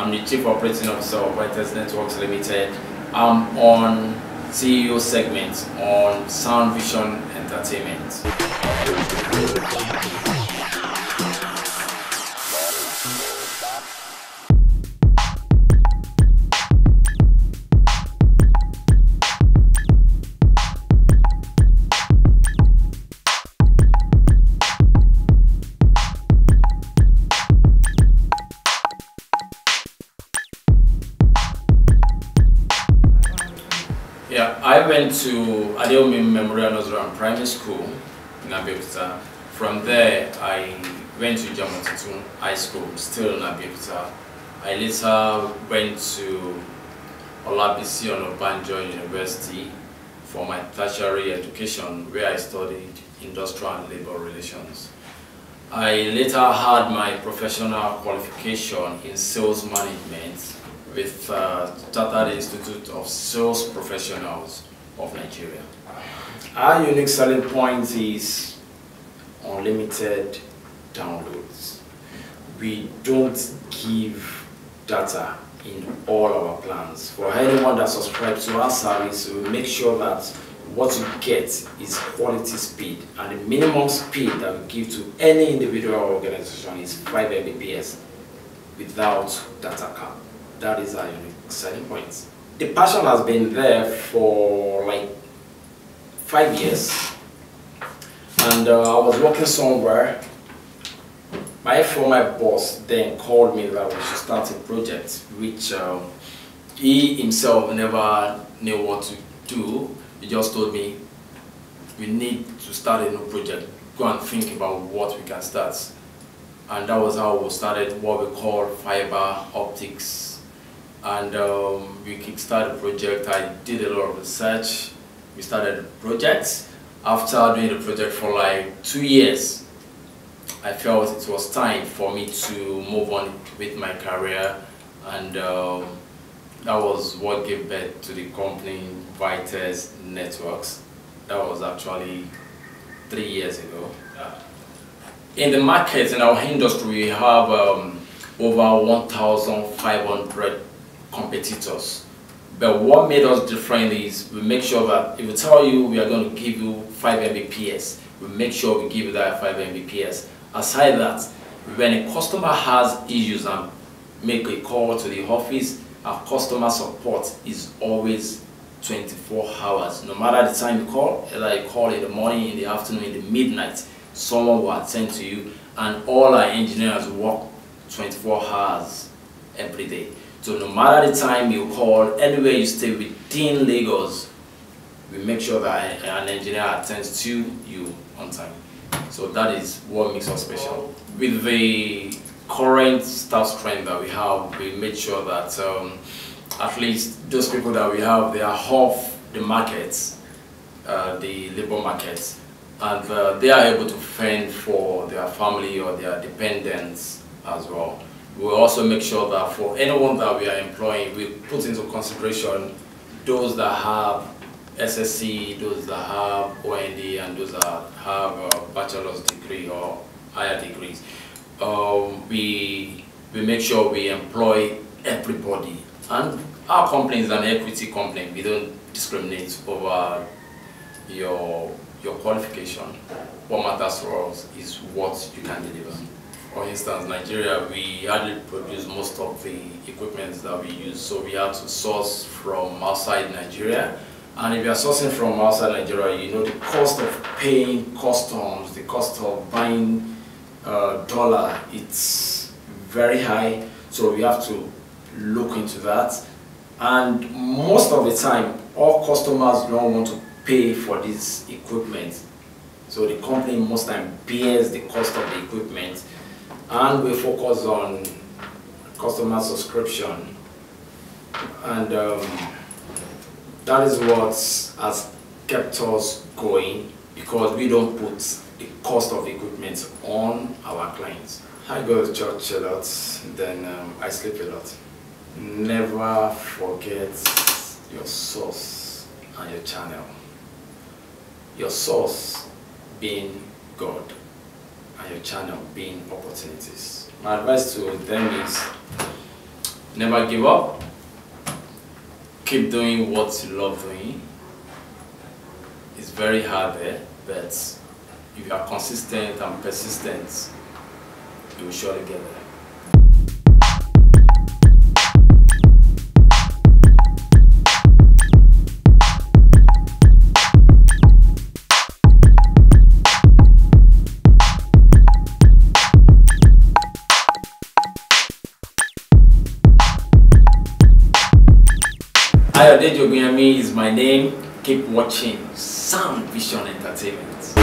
I'm the Chief Operating Officer of Vitesse Networks Limited. I'm on CEO segment on Sound Vision Entertainment. To Adeomi Memorial and Primary School in Abeokuta. From there, I went to Jamotitun High School, still in Abeokuta. I later went to Olabisi Onabanjo University for my tertiary education, where I studied industrial and labor relations. I later had my professional qualification in sales management with uh, Institute of Sales Professionals of Nigeria. Our unique selling point is unlimited downloads. We don't give data in all our plans. For anyone that subscribes to our service, we make sure that what you get is quality speed and the minimum speed that we give to any individual organization is 5 Mbps without data cap. That is our unique selling point. The passion has been there for like five years and uh, I was working somewhere. My former boss then called me that we should start a project which um, he himself never knew what to do. He just told me we need to start a new project. Go and think about what we can start. And that was how we started what we call fiber optics. And um, we kickstarted the project. I did a lot of research. We started the project. After doing the project for like two years, I felt it was time for me to move on with my career. And um, that was what gave birth to the company Vitesse Networks. That was actually three years ago. In the market, in our industry, we have um, over 1,500 competitors. But what made us different is we make sure that if we tell you we are going to give you 5 Mbps, we make sure we give you that 5 Mbps. Aside that, when a customer has issues and make a call to the office, our customer support is always 24 hours. No matter the time you call, whether you call in the morning, in the afternoon, in the midnight, someone will attend to you and all our engineers work 24 hours every day. So no matter the time you call, anywhere you stay within Lagos, we make sure that an engineer attends to you on time. So that is what makes us special. With the current staff strength that we have, we made sure that um, at least those people that we have, they are half the markets, uh, the labor markets, and uh, they are able to fend for their family or their dependents as well. We also make sure that for anyone that we are employing, we put into consideration those that have SSC, those that have OND, and those that have a bachelor's degree or higher degrees. Um, we, we make sure we employ everybody. And our company is an equity company. We don't discriminate over your, your qualification. What matters for us is what you can deliver. For instance, Nigeria, we hardly produce most of the equipment that we use, so we had to source from outside Nigeria. And if you are sourcing from outside Nigeria, you know the cost of paying customs, the cost of buying uh, dollar, it's very high. So we have to look into that. And most of the time, all customers don't want to pay for this equipment. So the company most time bears the cost of the equipment and we focus on customer subscription and um, that is what has kept us going because we don't put the cost of equipment on our clients. I go to church a lot, then um, I sleep a lot. Never forget your source and your channel. Your source being God and your channel being opportunities. my advice to them is never give up. Keep doing what you love doing. It's very hard there, but if you are consistent and persistent, you will surely get there. Ayodeji Ogunyemi is my name. Keep watching Sound Vision Entertainment.